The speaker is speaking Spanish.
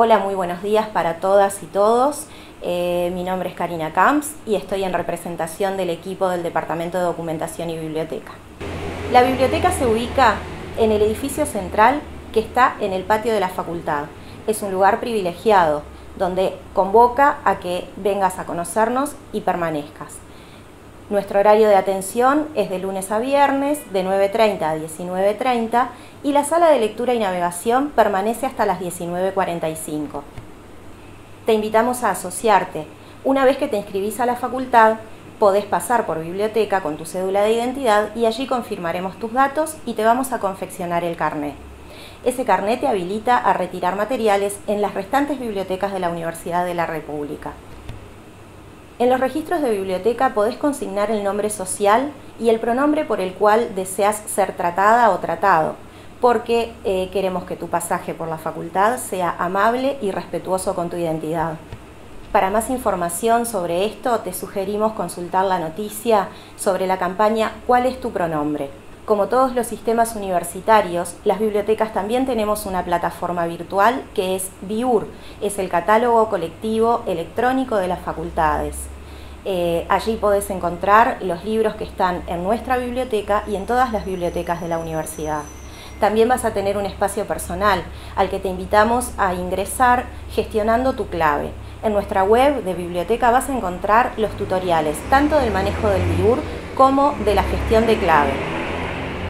Hola, muy buenos días para todas y todos. Eh, mi nombre es Karina Camps y estoy en representación del equipo del Departamento de Documentación y Biblioteca. La biblioteca se ubica en el edificio central que está en el patio de la facultad. Es un lugar privilegiado donde convoca a que vengas a conocernos y permanezcas. Nuestro horario de atención es de lunes a viernes, de 9.30 a 19.30 y la sala de lectura y navegación permanece hasta las 19.45. Te invitamos a asociarte. Una vez que te inscribís a la facultad, podés pasar por biblioteca con tu cédula de identidad y allí confirmaremos tus datos y te vamos a confeccionar el carnet. Ese carnet te habilita a retirar materiales en las restantes bibliotecas de la Universidad de la República. En los registros de biblioteca podés consignar el nombre social y el pronombre por el cual deseas ser tratada o tratado, porque eh, queremos que tu pasaje por la facultad sea amable y respetuoso con tu identidad. Para más información sobre esto, te sugerimos consultar la noticia sobre la campaña ¿Cuál es tu pronombre? Como todos los sistemas universitarios, las bibliotecas también tenemos una plataforma virtual que es BIUR, es el catálogo colectivo electrónico de las facultades. Eh, allí podés encontrar los libros que están en nuestra biblioteca y en todas las bibliotecas de la universidad. También vas a tener un espacio personal al que te invitamos a ingresar gestionando tu clave. En nuestra web de biblioteca vas a encontrar los tutoriales tanto del manejo del BIUR como de la gestión de clave.